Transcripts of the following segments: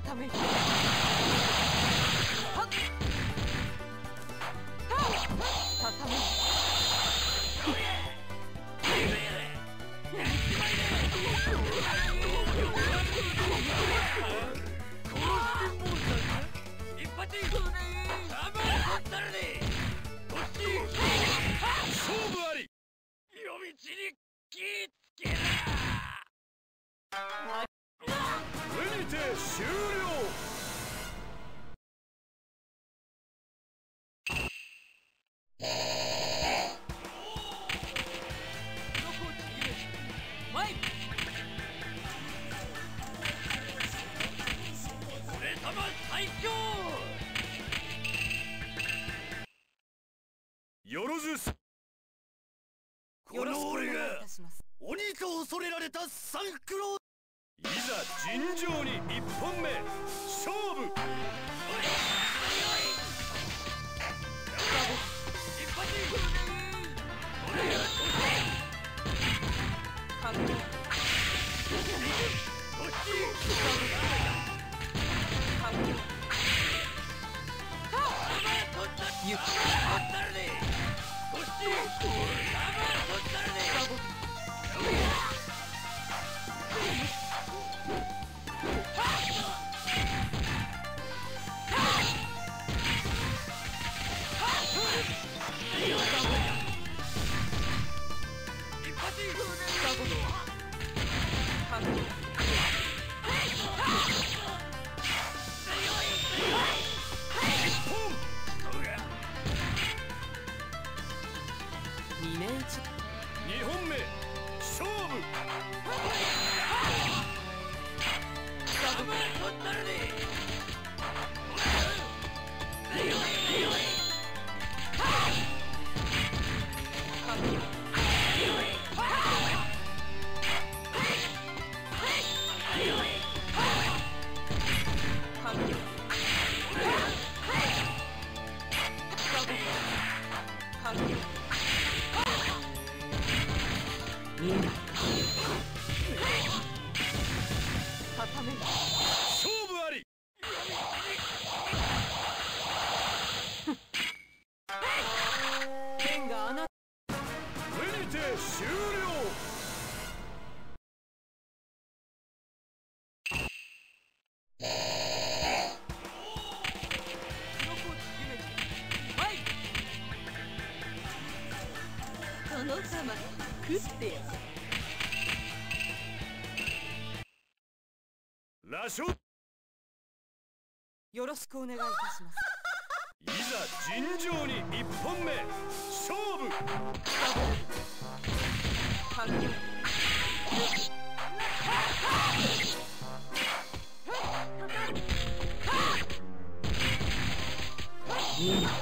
た め恐れられたサンクロいざ尋常に1本目。勝負。ゆっくりろしくお願いいたします。いざ尋常に1本目。勝負。はっ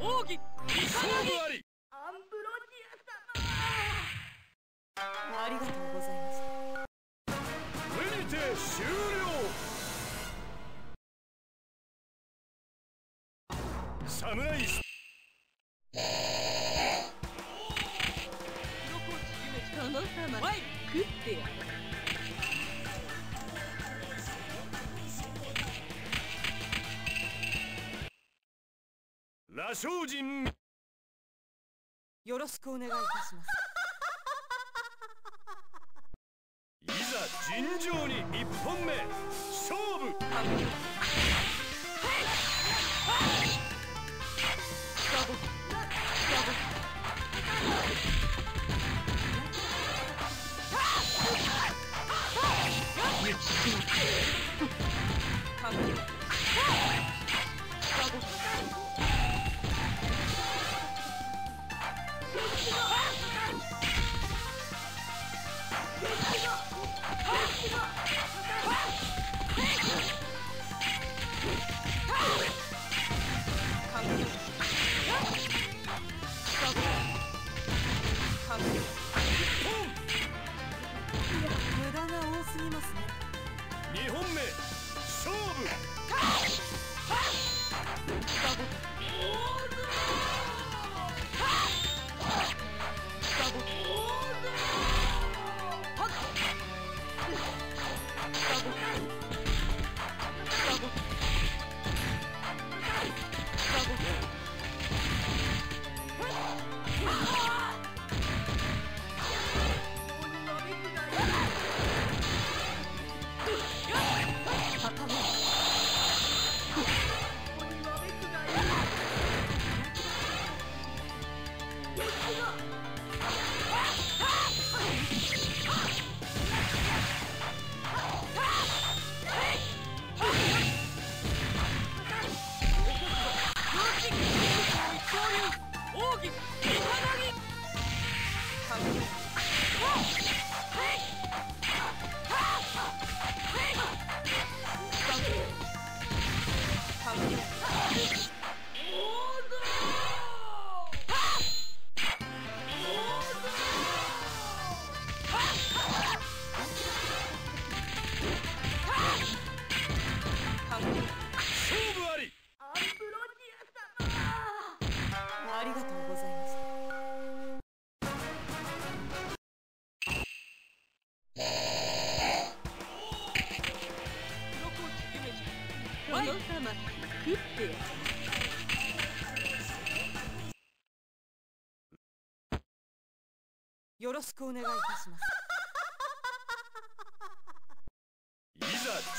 奥義勝負あり。ありがとうございます。これに 食ってやる羅生人。よろしくお願いいたします。いざ尋常に1本目。勝負無駄が多すぎますね。2本目勝負。よろしくお願いいたします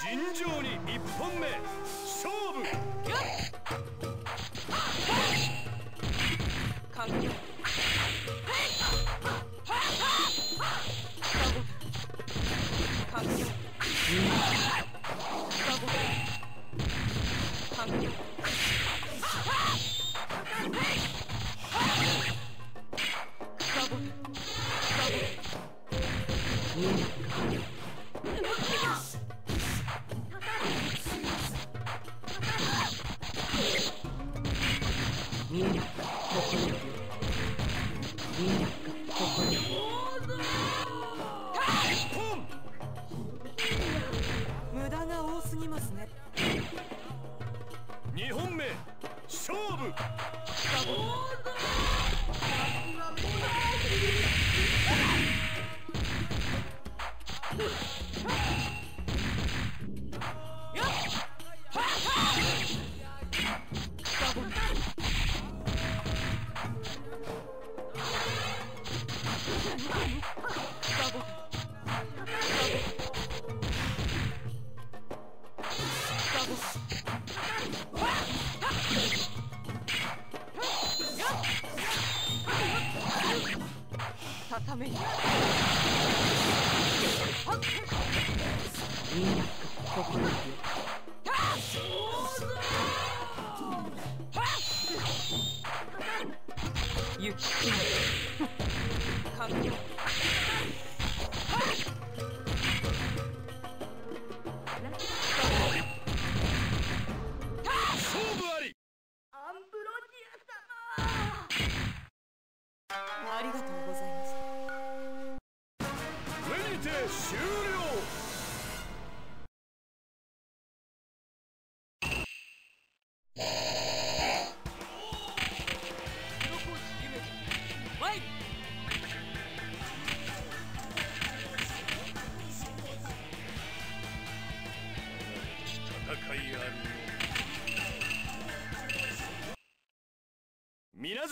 尋常に1本目。勝負。完了ためみんな。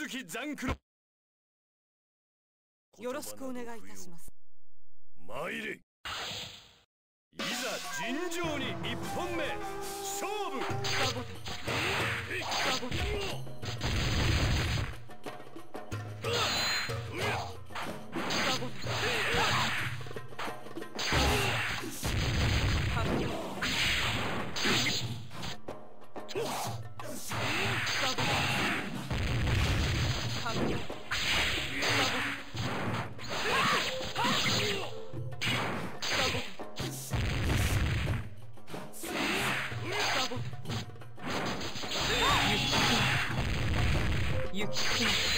続きザンクロ。よろしくお願いいたします。参れ。いざ尋常に1本目。勝負。you.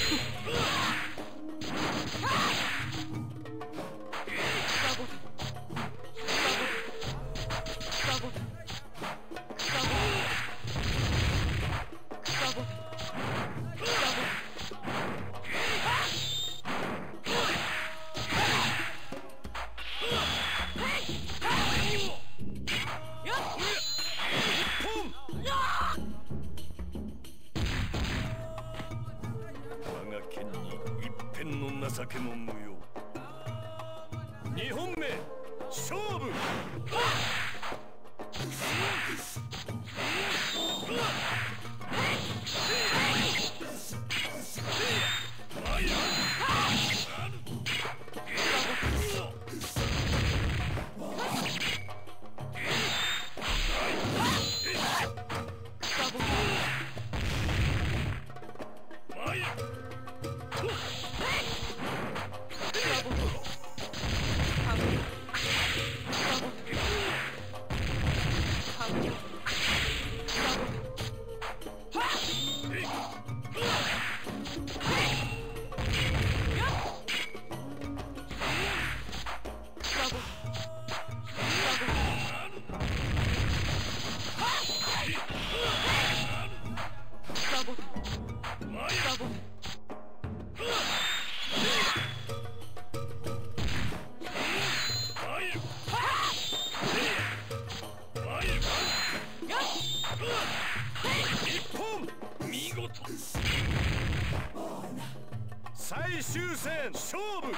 最終戦勝負。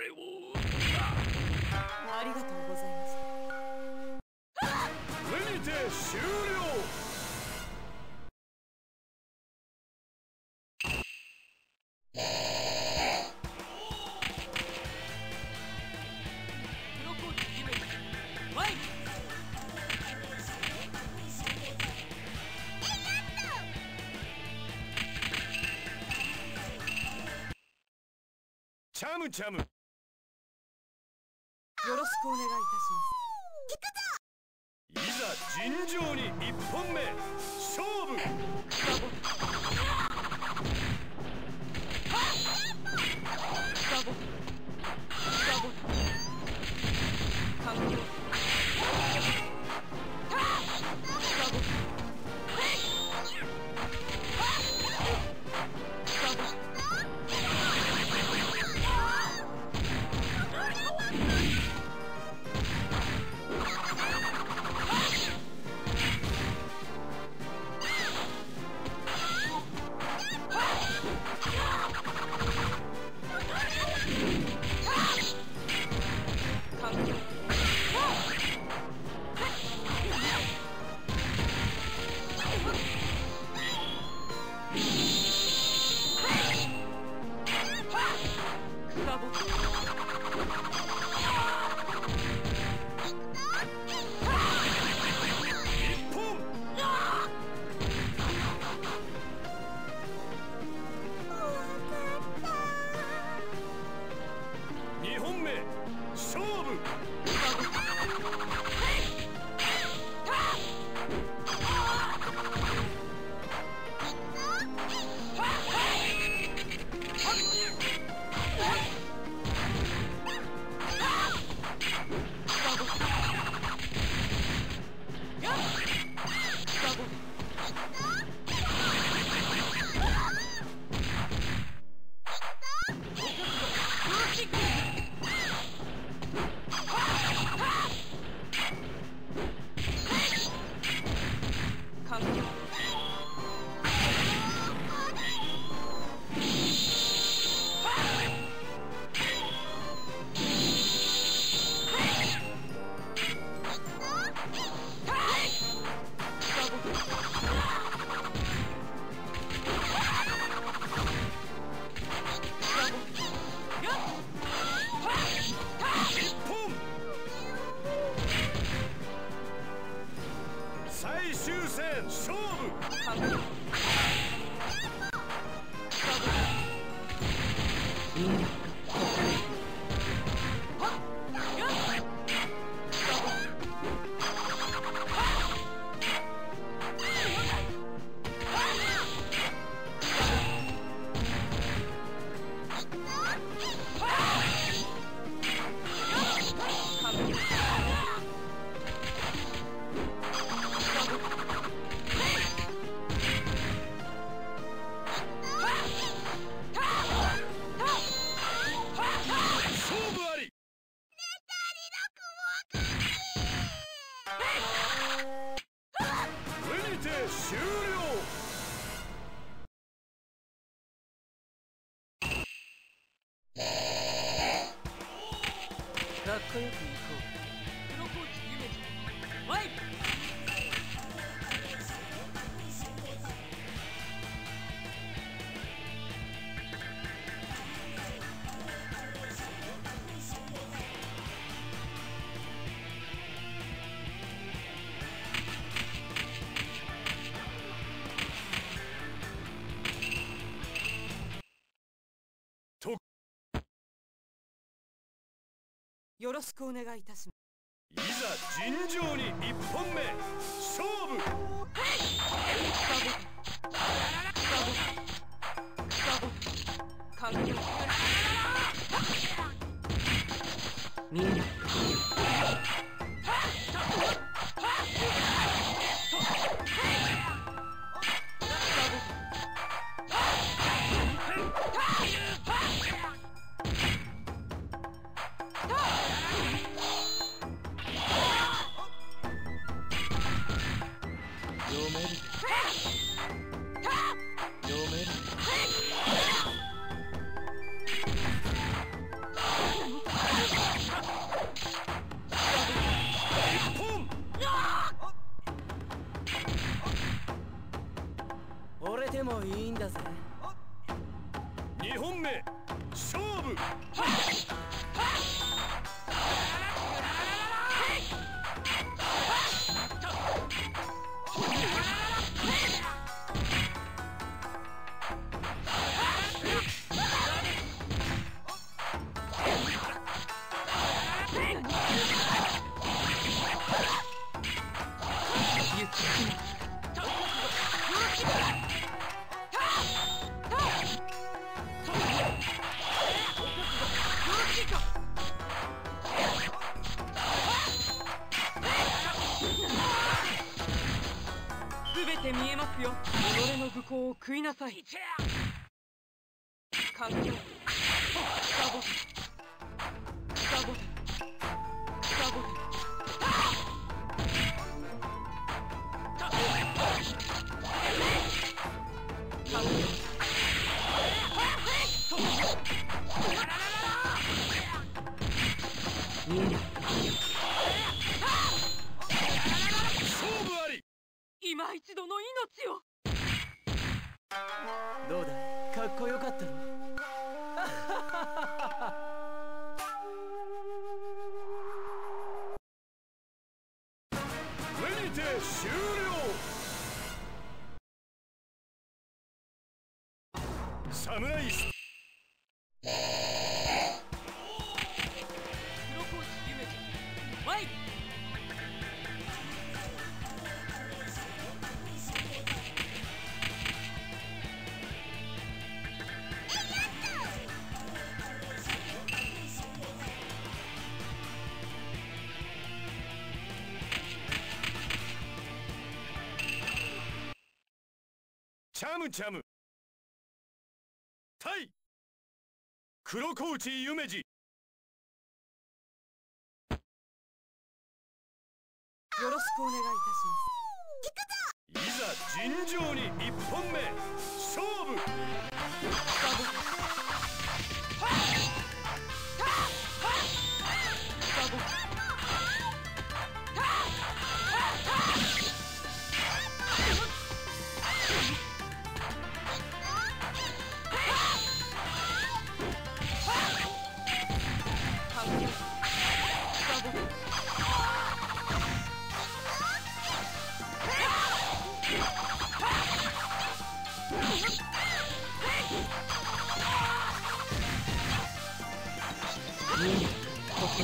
れをありがとうございまこれにて終了チャムチャム。Thank you. ろしくお願いいたします。いざ尋常に1本目。なさい。ス。チャムチャム。黒コーチ夢二。よろしくお願いいたします。いざ尋常に一本目。勝負。ここ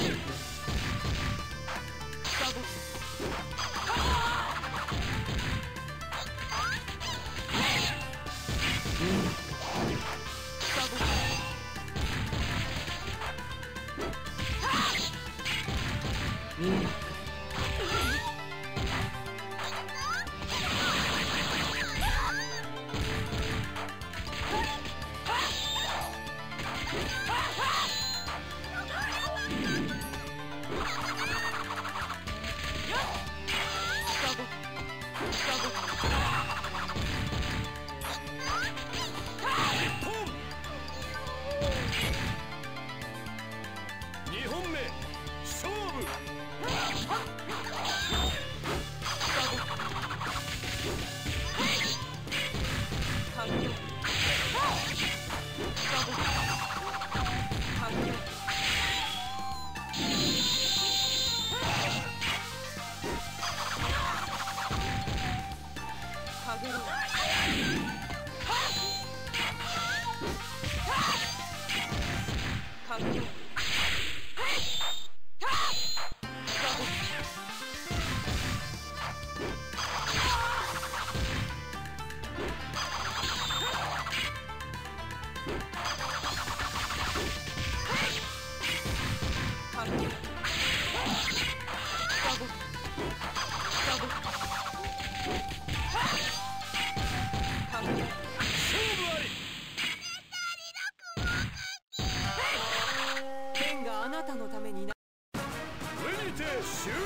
たのためになにて終了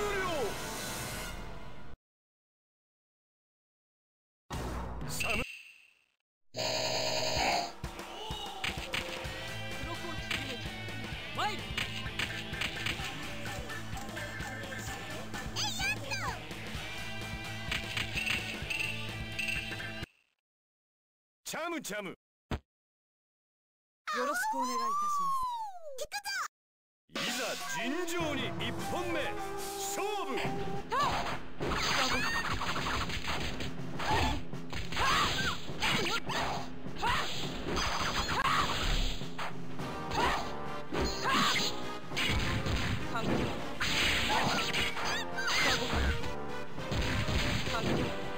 チャムチャム。完